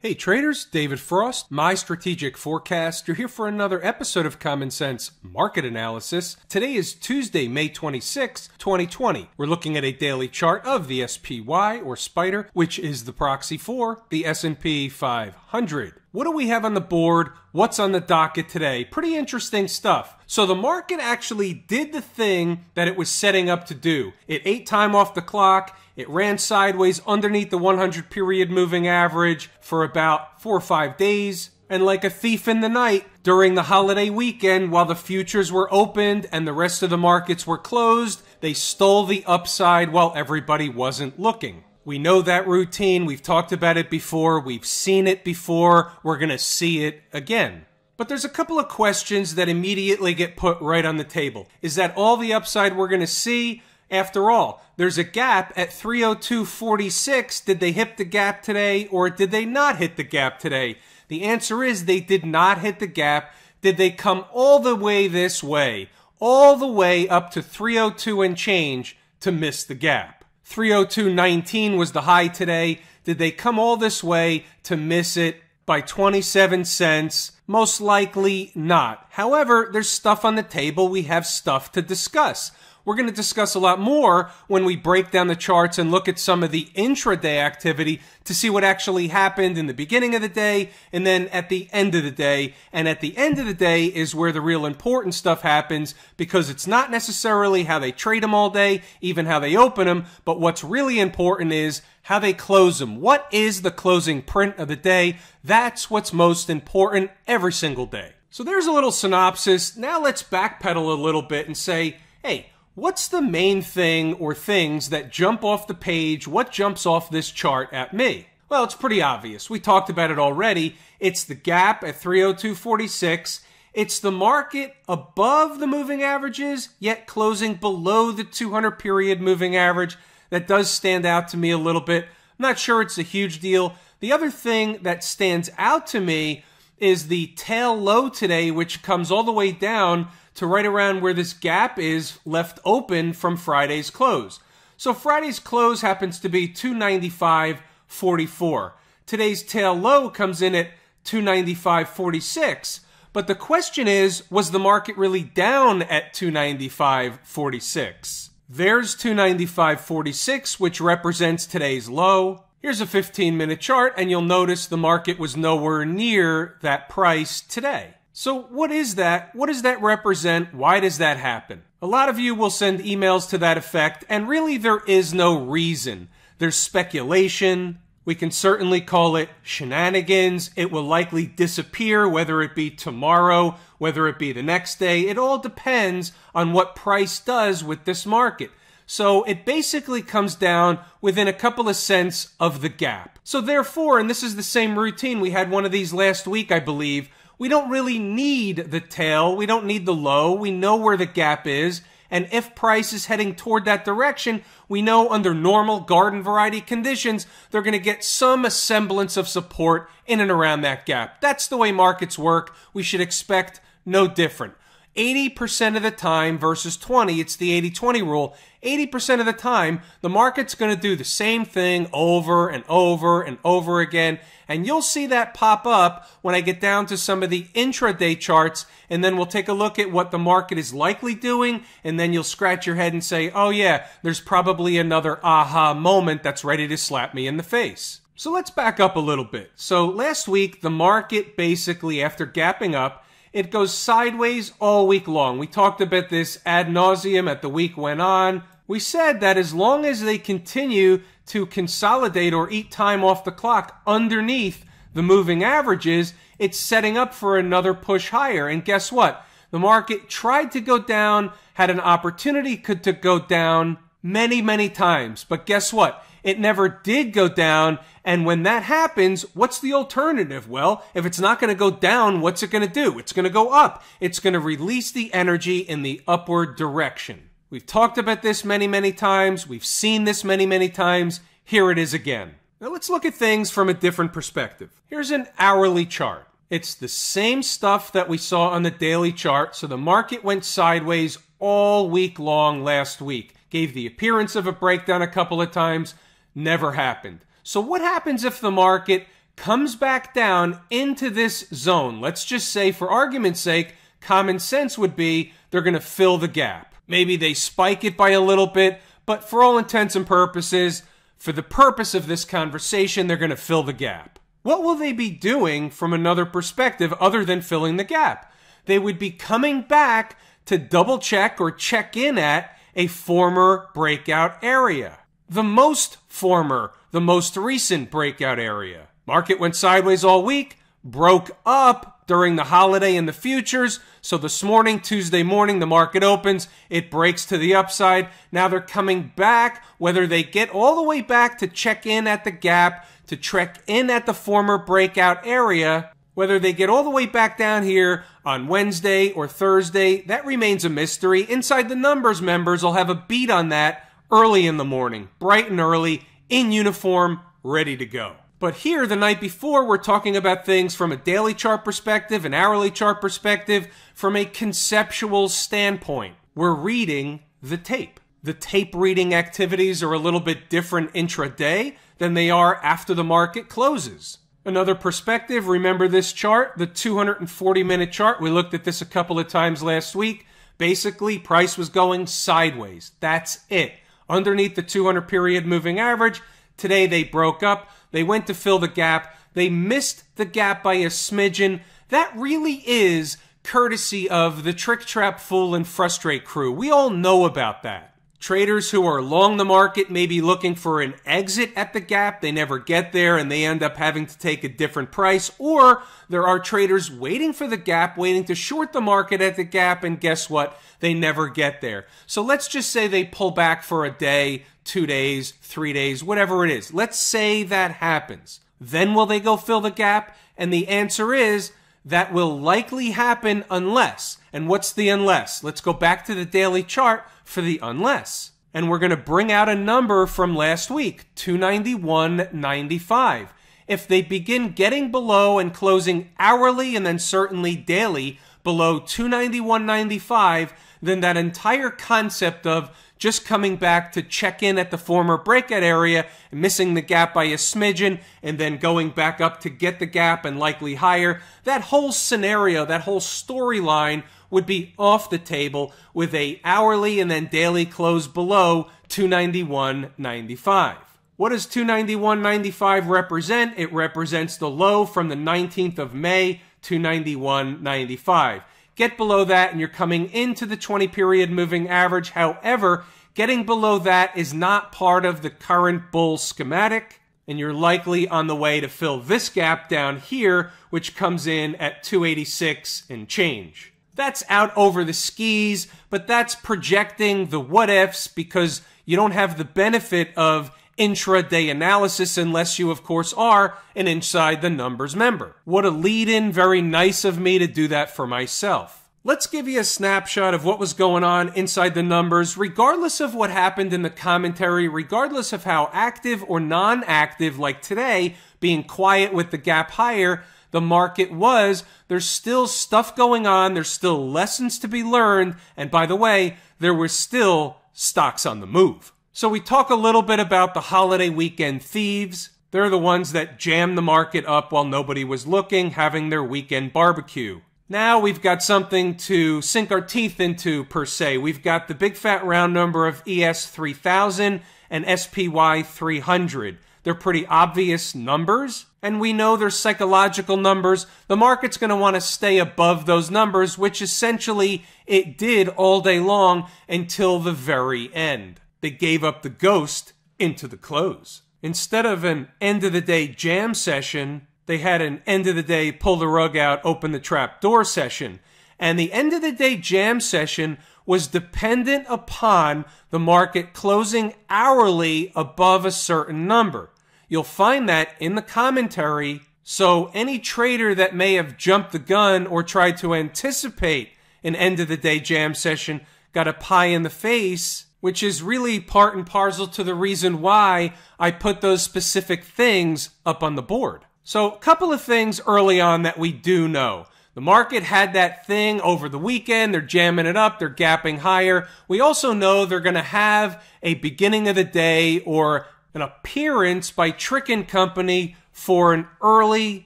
Hey traders, David Frost, my strategic forecast. You're here for another episode of Common Sense Market Analysis. Today is Tuesday, May 26, 2020. We're looking at a daily chart of the SPY or Spider, which is the proxy for the S&P 500. What do we have on the board? What's on the docket today? Pretty interesting stuff. So the market actually did the thing that it was setting up to do. It ate time off the clock. It ran sideways underneath the 100 period moving average for about four or five days. And like a thief in the night during the holiday weekend, while the futures were opened and the rest of the markets were closed, they stole the upside while everybody wasn't looking. We know that routine. We've talked about it before. We've seen it before. We're going to see it again. But there's a couple of questions that immediately get put right on the table. Is that all the upside we're going to see? After all, there's a gap at 302.46. Did they hit the gap today or did they not hit the gap today? The answer is they did not hit the gap. Did they come all the way this way? All the way up to 302 and change to miss the gap. 302.19 was the high today. Did they come all this way to miss it by 27 cents? Most likely not. However, there's stuff on the table. We have stuff to discuss. We're going to discuss a lot more when we break down the charts and look at some of the intraday activity to see what actually happened in the beginning of the day and then at the end of the day. And at the end of the day is where the real important stuff happens because it's not necessarily how they trade them all day, even how they open them, but what's really important is how they close them. What is the closing print of the day? That's what's most important every single day. So there's a little synopsis. Now let's backpedal a little bit and say, hey, What's the main thing or things that jump off the page? What jumps off this chart at me? Well, it's pretty obvious. We talked about it already. It's the gap at 302.46. It's the market above the moving averages, yet closing below the 200 period moving average. That does stand out to me a little bit. I'm not sure it's a huge deal. The other thing that stands out to me is the tail low today, which comes all the way down to right around where this gap is left open from Friday's close. So Friday's close happens to be 295.44. Today's tail low comes in at 295.46. But the question is, was the market really down at 295.46? There's 295.46, which represents today's low. Here's a 15 minute chart, and you'll notice the market was nowhere near that price today. So what is that? What does that represent? Why does that happen? A lot of you will send emails to that effect, and really there is no reason. There's speculation. We can certainly call it shenanigans. It will likely disappear, whether it be tomorrow, whether it be the next day. It all depends on what price does with this market. So it basically comes down within a couple of cents of the gap. So therefore, and this is the same routine, we had one of these last week, I believe, we don't really need the tail. We don't need the low. We know where the gap is. And if price is heading toward that direction, we know under normal garden variety conditions, they're going to get some semblance of support in and around that gap. That's the way markets work. We should expect no different. 80% of the time versus 20, it's the 80-20 rule. 80% of the time, the market's going to do the same thing over and over and over again. And you'll see that pop up when I get down to some of the intraday charts. And then we'll take a look at what the market is likely doing. And then you'll scratch your head and say, oh yeah, there's probably another aha moment that's ready to slap me in the face. So let's back up a little bit. So last week, the market basically, after gapping up, it goes sideways all week long. We talked about this ad nauseum at the week went on. We said that as long as they continue to consolidate or eat time off the clock underneath the moving averages, it's setting up for another push higher. And guess what? The market tried to go down, had an opportunity to go down many, many times. But guess what? It never did go down. And when that happens, what's the alternative? Well, if it's not going to go down, what's it going to do? It's going to go up. It's going to release the energy in the upward direction. We've talked about this many, many times. We've seen this many, many times. Here it is again. Now let's look at things from a different perspective. Here's an hourly chart. It's the same stuff that we saw on the daily chart. So the market went sideways all week long last week. Gave the appearance of a breakdown a couple of times never happened. So what happens if the market comes back down into this zone, let's just say for argument's sake, common sense would be they're going to fill the gap. Maybe they spike it by a little bit, but for all intents and purposes, for the purpose of this conversation, they're going to fill the gap. What will they be doing from another perspective other than filling the gap? They would be coming back to double check or check in at a former breakout area. The most former, the most recent breakout area. Market went sideways all week, broke up during the holiday in the futures. So this morning, Tuesday morning, the market opens, it breaks to the upside. Now they're coming back, whether they get all the way back to check in at the gap, to check in at the former breakout area, whether they get all the way back down here on Wednesday or Thursday, that remains a mystery. Inside the numbers members will have a beat on that early in the morning, bright and early, in uniform, ready to go. But here, the night before, we're talking about things from a daily chart perspective, an hourly chart perspective, from a conceptual standpoint. We're reading the tape. The tape reading activities are a little bit different intraday than they are after the market closes. Another perspective, remember this chart, the 240 minute chart. We looked at this a couple of times last week. Basically, price was going sideways. That's it. Underneath the 200 period moving average, today they broke up. They went to fill the gap. They missed the gap by a smidgen. That really is courtesy of the Trick Trap Fool and Frustrate crew. We all know about that. Traders who are long the market may be looking for an exit at the gap. They never get there and they end up having to take a different price. Or there are traders waiting for the gap, waiting to short the market at the gap, and guess what? They never get there. So let's just say they pull back for a day, two days, three days, whatever it is. Let's say that happens. Then will they go fill the gap? And the answer is that will likely happen unless. And what's the unless? Let's go back to the daily chart for the unless. And we're going to bring out a number from last week, 291.95. If they begin getting below and closing hourly and then certainly daily below 291.95, then that entire concept of just coming back to check in at the former breakout area, missing the gap by a smidgen, and then going back up to get the gap and likely higher. That whole scenario, that whole storyline would be off the table with a hourly and then daily close below 291.95. What does 291.95 represent? It represents the low from the 19th of May, 291.95. Get below that and you're coming into the 20 period moving average. However, getting below that is not part of the current bull schematic and you're likely on the way to fill this gap down here, which comes in at 286 and change. That's out over the skis, but that's projecting the what ifs because you don't have the benefit of intraday analysis unless you, of course, are an inside the numbers member. What a lead in. Very nice of me to do that for myself. Let's give you a snapshot of what was going on inside the numbers, regardless of what happened in the commentary, regardless of how active or non active, like today, being quiet with the gap higher, the market was. There's still stuff going on. There's still lessons to be learned. And by the way, there were still stocks on the move. So we talk a little bit about the holiday weekend thieves. They're the ones that jam the market up while nobody was looking, having their weekend barbecue. Now we've got something to sink our teeth into, per se. We've got the big fat round number of ES 3000 and SPY 300. They're pretty obvious numbers, and we know they're psychological numbers. The market's going to want to stay above those numbers, which essentially it did all day long until the very end. They gave up the ghost into the close. Instead of an end of the day jam session, they had an end of the day pull the rug out, open the trap door session. And the end of the day jam session was dependent upon the market closing hourly above a certain number. You'll find that in the commentary. So any trader that may have jumped the gun or tried to anticipate an end of the day jam session got a pie in the face which is really part and parcel to the reason why I put those specific things up on the board. So, a couple of things early on that we do know. The market had that thing over the weekend. They're jamming it up. They're gapping higher. We also know they're going to have a beginning of the day or an appearance by Trick and Company for an early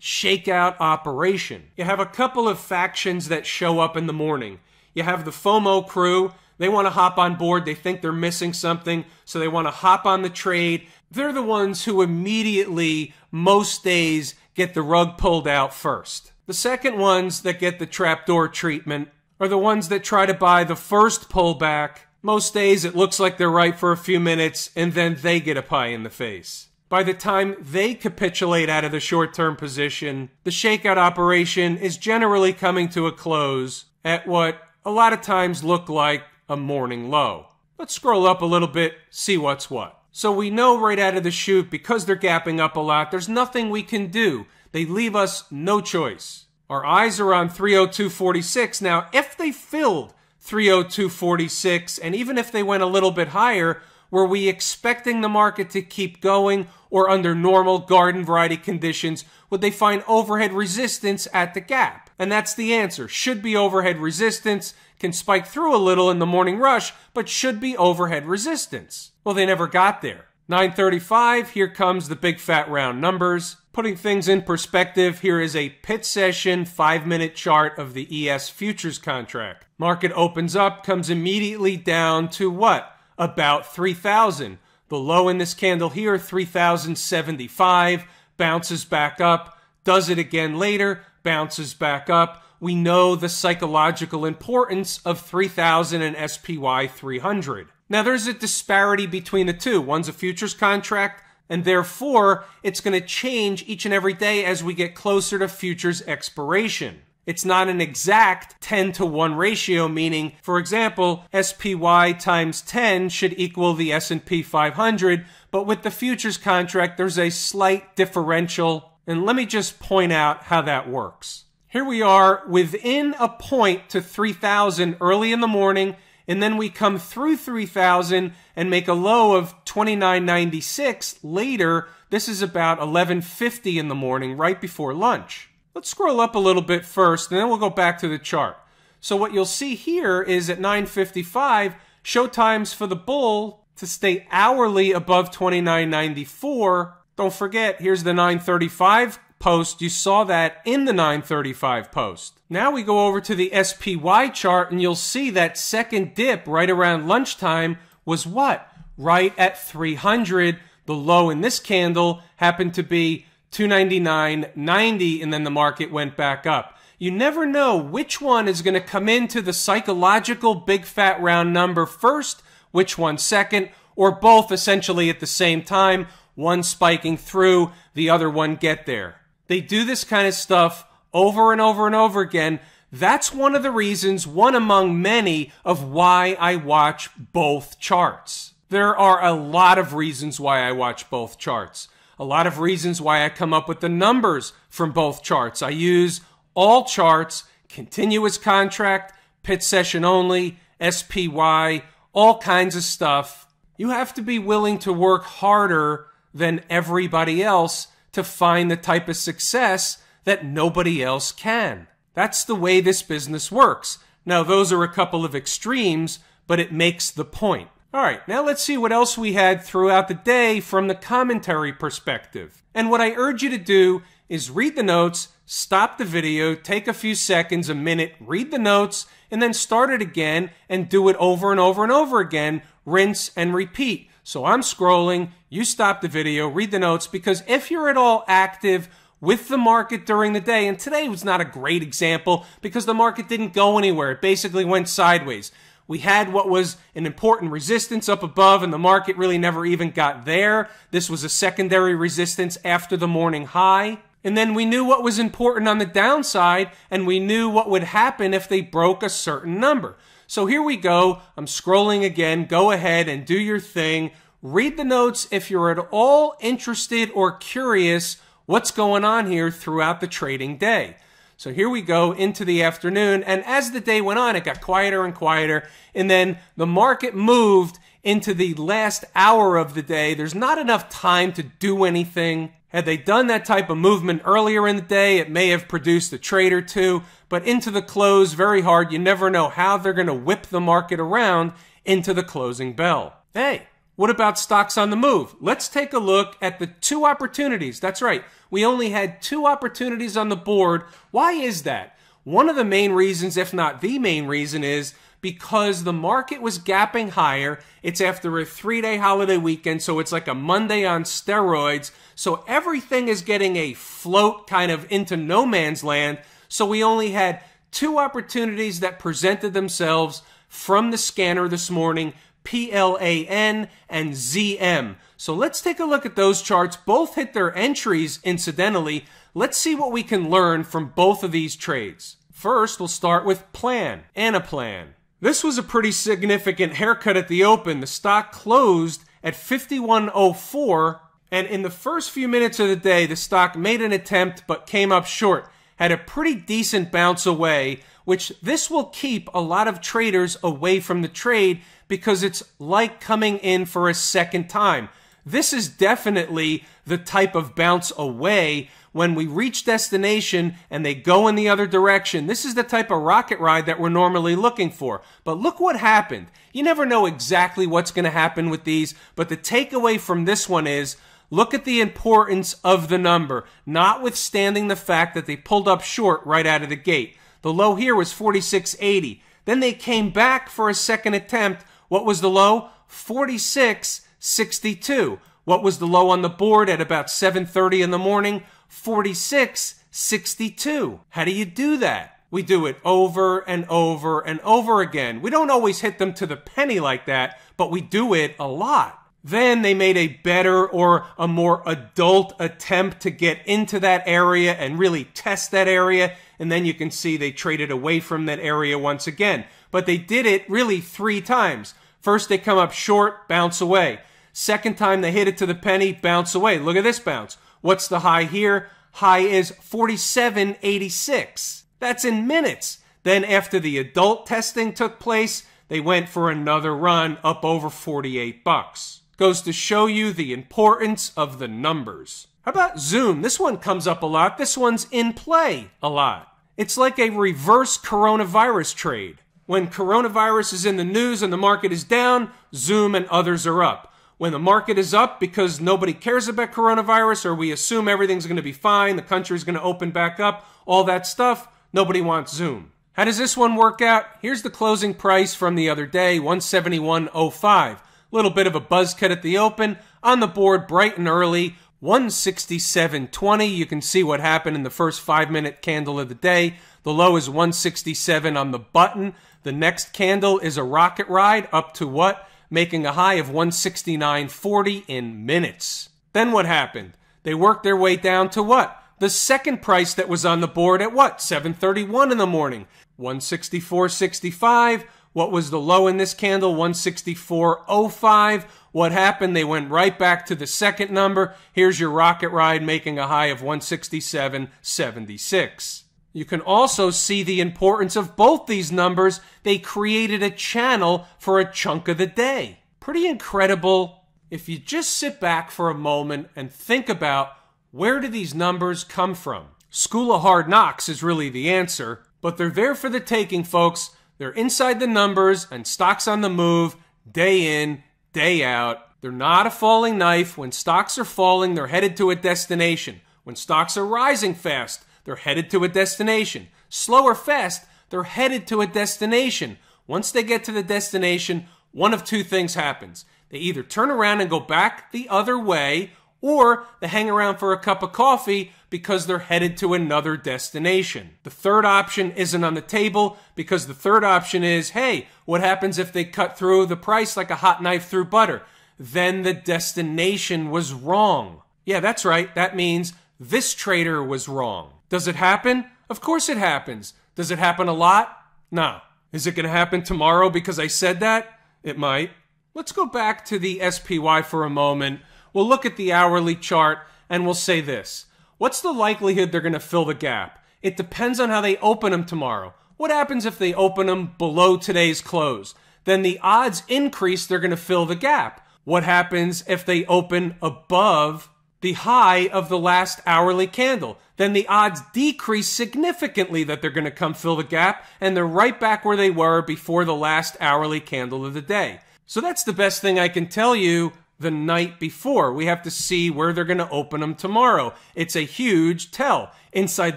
shakeout operation. You have a couple of factions that show up in the morning. You have the FOMO crew. They want to hop on board. They think they're missing something, so they want to hop on the trade. They're the ones who immediately, most days, get the rug pulled out first. The second ones that get the trapdoor treatment are the ones that try to buy the first pullback. Most days it looks like they're right for a few minutes and then they get a pie in the face. By the time they capitulate out of the short term position, the shakeout operation is generally coming to a close at what a lot of times look like a morning low. Let's scroll up a little bit, see what's what. So we know right out of the chute, because they're gapping up a lot, there's nothing we can do. They leave us no choice. Our eyes are on 302.46. Now, if they filled 302.46, and even if they went a little bit higher, were we expecting the market to keep going, or under normal garden variety conditions, would they find overhead resistance at the gap? And that's the answer. Should be overhead resistance, can spike through a little in the morning rush, but should be overhead resistance. Well, they never got there. 935, here comes the big fat round numbers. Putting things in perspective, here is a pit session five minute chart of the ES futures contract. Market opens up, comes immediately down to what? About 3,000. The low in this candle here, 3,075, bounces back up, does it again later, bounces back up. We know the psychological importance of 3,000 and SPY 300. Now, there's a disparity between the two. One's a futures contract, and therefore it's going to change each and every day as we get closer to futures expiration. It's not an exact 10 to 1 ratio, meaning, for example, SPY times 10 should equal the S&P 500, but with the futures contract, there's a slight differential. And let me just point out how that works. Here we are within a point to 3000 early in the morning, and then we come through 3000 and make a low of 2996 later. This is about 1150 in the morning, right before lunch. Let's scroll up a little bit first, and then we'll go back to the chart. So what you'll see here is at 9.55, show times for the bull to stay hourly above 29.94. Don't forget, here's the 935 post. You saw that in the 935 post. Now we go over to the SPY chart, and you'll see that second dip right around lunchtime was what? Right at 300. The low in this candle happened to be 299.90 and then the market went back up. You never know which one is going to come into the psychological big fat round number first, which one second, or both essentially at the same time, one spiking through, the other one get there. They do this kind of stuff over and over and over again. That's one of the reasons, one among many, of why I watch both charts. There are a lot of reasons why I watch both charts a lot of reasons why I come up with the numbers from both charts. I use all charts, continuous contract, pit session only, SPY, all kinds of stuff. You have to be willing to work harder than everybody else to find the type of success that nobody else can. That's the way this business works. Now, those are a couple of extremes, but it makes the point. All right, now let's see what else we had throughout the day from the commentary perspective. And what I urge you to do is read the notes, stop the video, take a few seconds, a minute, read the notes, and then start it again and do it over and over and over again, rinse and repeat. So I'm scrolling, you stop the video, read the notes, because if you're at all active with the market during the day, and today was not a great example because the market didn't go anywhere, it basically went sideways. We had what was an important resistance up above, and the market really never even got there. This was a secondary resistance after the morning high. And then we knew what was important on the downside, and we knew what would happen if they broke a certain number. So here we go. I'm scrolling again. Go ahead and do your thing. Read the notes if you're at all interested or curious what's going on here throughout the trading day. So here we go into the afternoon. And as the day went on, it got quieter and quieter. And then the market moved into the last hour of the day. There's not enough time to do anything. Had they done that type of movement earlier in the day, it may have produced a trade or two. But into the close, very hard. You never know how they're going to whip the market around into the closing bell. Hey, What about stocks on the move? Let's take a look at the two opportunities. That's right. We only had two opportunities on the board. Why is that? One of the main reasons, if not the main reason, is because the market was gapping higher. It's after a three day holiday weekend, so it's like a Monday on steroids. So everything is getting a float kind of into no man's land. So we only had two opportunities that presented themselves from the scanner this morning PLAN and ZM. So let's take a look at those charts. Both hit their entries incidentally. Let's see what we can learn from both of these trades. First, we'll start with plan, Anaplan. This was a pretty significant haircut at the open. The stock closed at 5104 and in the first few minutes of the day, the stock made an attempt but came up short. Had a pretty decent bounce away, which this will keep a lot of traders away from the trade because it's like coming in for a second time. This is definitely the type of bounce away when we reach destination and they go in the other direction. This is the type of rocket ride that we're normally looking for. But look what happened. You never know exactly what's going to happen with these, but the takeaway from this one is look at the importance of the number, notwithstanding the fact that they pulled up short right out of the gate. The low here was 4680. Then they came back for a second attempt what was the low? 46.62. What was the low on the board at about 7:30 in the morning? 46.62. How do you do that? We do it over and over and over again. We don't always hit them to the penny like that, but we do it a lot. Then they made a better or a more adult attempt to get into that area and really test that area. And then you can see they traded away from that area once again. But they did it really three times. First, they come up short, bounce away. Second time they hit it to the penny, bounce away. Look at this bounce. What's the high here? High is 47.86. That's in minutes. Then after the adult testing took place, they went for another run up over 48 bucks. Goes to show you the importance of the numbers. How about Zoom? This one comes up a lot. This one's in play a lot. It's like a reverse coronavirus trade. When coronavirus is in the news and the market is down, Zoom and others are up. When the market is up because nobody cares about coronavirus or we assume everything's going to be fine, the country's going to open back up, all that stuff, nobody wants Zoom. How does this one work out? Here's the closing price from the other day, 171.05. Little bit of a buzz cut at the open. On the board, bright and early, 167.20. You can see what happened in the first five minute candle of the day. The low is 167 on the button. The next candle is a rocket ride up to what? Making a high of 169.40 in minutes. Then what happened? They worked their way down to what? The second price that was on the board at what? 731 in the morning. 164.65. What was the low in this candle? 164.05. What happened? They went right back to the second number. Here's your rocket ride making a high of 167.76. You can also see the importance of both these numbers. They created a channel for a chunk of the day. Pretty incredible if you just sit back for a moment and think about where do these numbers come from? School of Hard Knocks is really the answer, but they're there for the taking, folks. They're inside the numbers and stocks on the move day in, day out. They're not a falling knife. When stocks are falling, they're headed to a destination. When stocks are rising fast, they're headed to a destination. Slow or fast, they're headed to a destination. Once they get to the destination, one of two things happens. They either turn around and go back the other way, or they hang around for a cup of coffee because they're headed to another destination. The third option isn't on the table because the third option is hey, what happens if they cut through the price like a hot knife through butter? Then the destination was wrong. Yeah, that's right. That means this trader was wrong. Does it happen? Of course it happens. Does it happen a lot? No. Is it going to happen tomorrow because I said that? It might. Let's go back to the SPY for a moment. We'll look at the hourly chart and we'll say this. What's the likelihood they're going to fill the gap? It depends on how they open them tomorrow. What happens if they open them below today's close? Then the odds increase they're going to fill the gap. What happens if they open above the high of the last hourly candle. Then the odds decrease significantly that they're going to come fill the gap, and they're right back where they were before the last hourly candle of the day. So that's the best thing I can tell you the night before. We have to see where they're going to open them tomorrow. It's a huge tell. Inside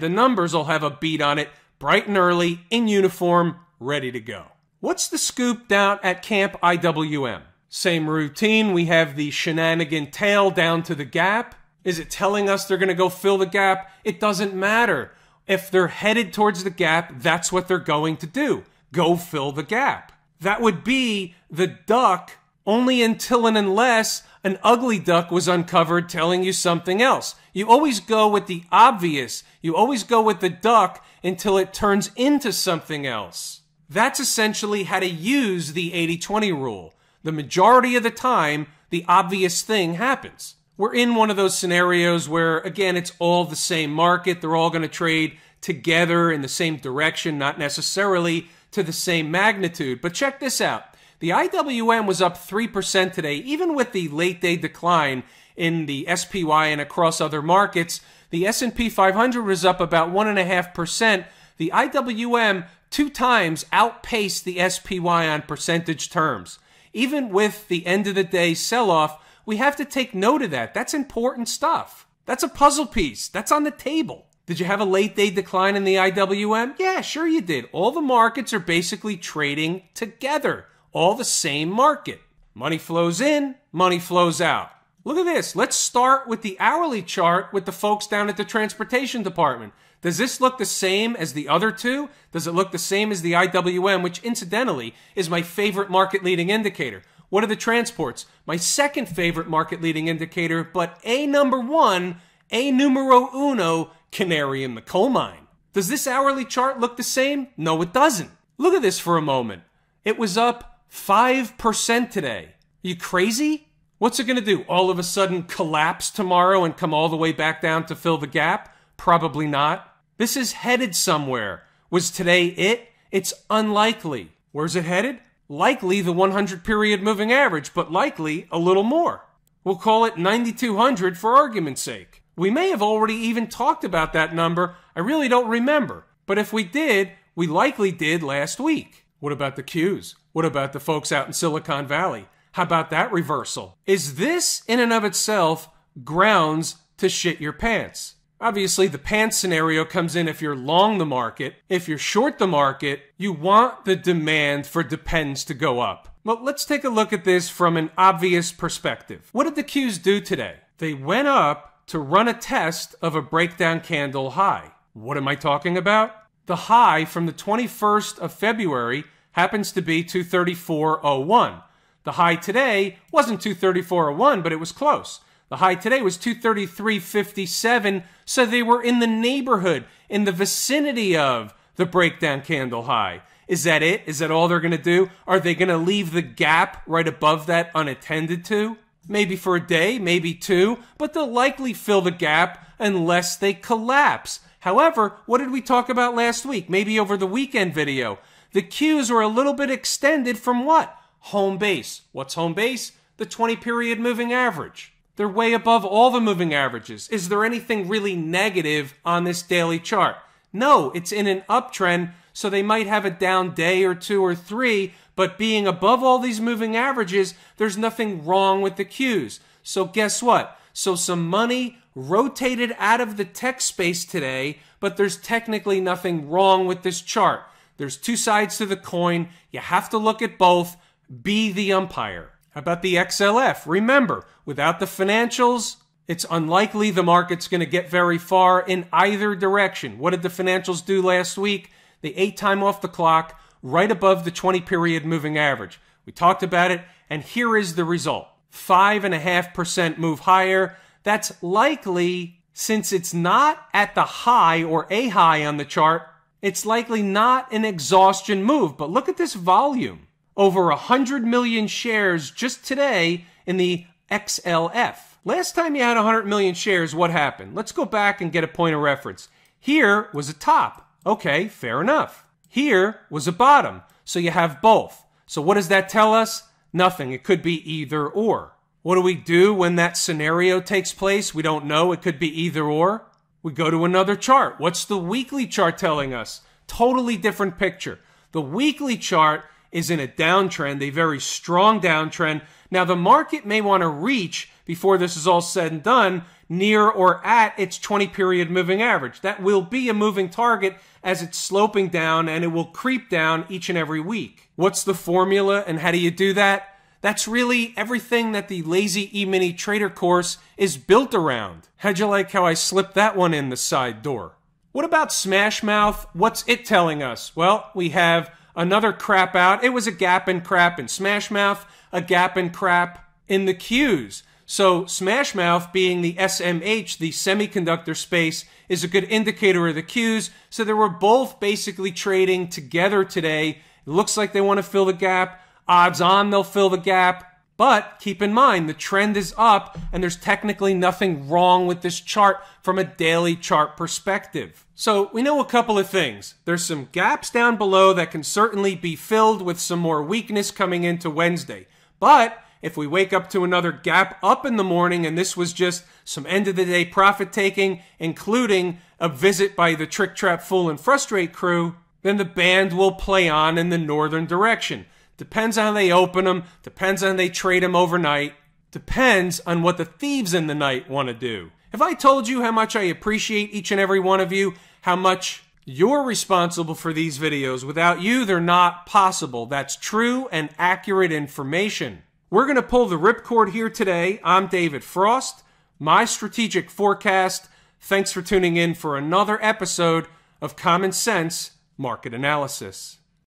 the numbers will have a beat on it, bright and early, in uniform, ready to go. What's the scoop down at Camp IWM? Same routine. We have the shenanigan tail down to the gap. Is it telling us they're going to go fill the gap? It doesn't matter. If they're headed towards the gap, that's what they're going to do. Go fill the gap. That would be the duck only until and unless an ugly duck was uncovered telling you something else. You always go with the obvious. You always go with the duck until it turns into something else. That's essentially how to use the 80-20 rule. The majority of the time, the obvious thing happens. We're in one of those scenarios where, again, it's all the same market. They're all going to trade together in the same direction, not necessarily to the same magnitude. But check this out. The IWM was up 3% today, even with the late day decline in the SPY and across other markets. The S&P 500 was up about 1.5%. The IWM two times outpaced the SPY on percentage terms. Even with the end of the day sell-off, we have to take note of that. That's important stuff. That's a puzzle piece. That's on the table. Did you have a late day decline in the IWM? Yeah, sure you did. All the markets are basically trading together all the same market. Money flows in, money flows out. Look at this. Let's start with the hourly chart with the folks down at the transportation department. Does this look the same as the other two? Does it look the same as the IWM, which incidentally is my favorite market leading indicator? What are the transports? My second favorite market leading indicator, but a number one, a numero uno, canary in the coal mine. Does this hourly chart look the same? No, it doesn't. Look at this for a moment. It was up 5% today. Are you crazy? What's it going to do? All of a sudden collapse tomorrow and come all the way back down to fill the gap? Probably not. This is headed somewhere. Was today it? It's unlikely. Where's it headed? Likely the 100 period moving average, but likely a little more. We'll call it 9200 for argument's sake. We may have already even talked about that number. I really don't remember. But if we did, we likely did last week. What about the Qs? What about the folks out in Silicon Valley? How about that reversal? Is this in and of itself grounds to shit your pants? Obviously, the pants scenario comes in if you're long the market. If you're short the market, you want the demand for depends to go up. Well, let's take a look at this from an obvious perspective. What did the Qs do today? They went up to run a test of a breakdown candle high. What am I talking about? The high from the 21st of February happens to be 234.01. The high today wasn't 234.01, but it was close. The high today was 233.57, so they were in the neighborhood, in the vicinity of the breakdown candle high. Is that it? Is that all they're going to do? Are they going to leave the gap right above that unattended to? Maybe for a day, maybe two, but they'll likely fill the gap unless they collapse. However, what did we talk about last week? Maybe over the weekend video. The Qs are a little bit extended from what? Home base. What's home base? The 20 period moving average. They're way above all the moving averages. Is there anything really negative on this daily chart? No, it's in an uptrend, so they might have a down day or two or three, but being above all these moving averages, there's nothing wrong with the Qs. So guess what? So some money rotated out of the tech space today, but there's technically nothing wrong with this chart. There's two sides to the coin. You have to look at both. Be the umpire. How about the XLF? Remember, without the financials, it's unlikely the market's going to get very far in either direction. What did the financials do last week? They ate time off the clock right above the 20 period moving average. We talked about it, and here is the result 5.5% move higher. That's likely, since it's not at the high or a high on the chart, it's likely not an exhaustion move, but look at this volume. Over 100 million shares just today in the XLF. Last time you had 100 million shares, what happened? Let's go back and get a point of reference. Here was a top. Okay, fair enough. Here was a bottom. So you have both. So what does that tell us? Nothing. It could be either or. What do we do when that scenario takes place? We don't know. It could be either or. We go to another chart. What's the weekly chart telling us? Totally different picture. The weekly chart is in a downtrend, a very strong downtrend. Now, the market may want to reach, before this is all said and done, near or at its 20 period moving average. That will be a moving target as it's sloping down and it will creep down each and every week. What's the formula and how do you do that? That's really everything that the Lazy E-mini Trader course is built around. How'd you like how I slipped that one in the side door? What about Smashmouth? What's it telling us? Well, we have another crap out. It was a gap and crap in Smashmouth, a gap and crap in the Qs. So Smashmouth being the SMH, the semiconductor space, is a good indicator of the Qs. So they were both basically trading together today. It looks like they want to fill the gap. Odds on they'll fill the gap. But keep in mind, the trend is up and there's technically nothing wrong with this chart from a daily chart perspective. So we know a couple of things. There's some gaps down below that can certainly be filled with some more weakness coming into Wednesday. But if we wake up to another gap up in the morning and this was just some end of the day profit taking, including a visit by the Trick Trap Fool and Frustrate crew, then the band will play on in the northern direction. Depends on how they open them, depends on they trade them overnight, depends on what the thieves in the night want to do. If I told you how much I appreciate each and every one of you, how much you're responsible for these videos, without you, they're not possible. That's true and accurate information. We're going to pull the ripcord here today. I'm David Frost, my strategic forecast. Thanks for tuning in for another episode of Common Sense Market Analysis.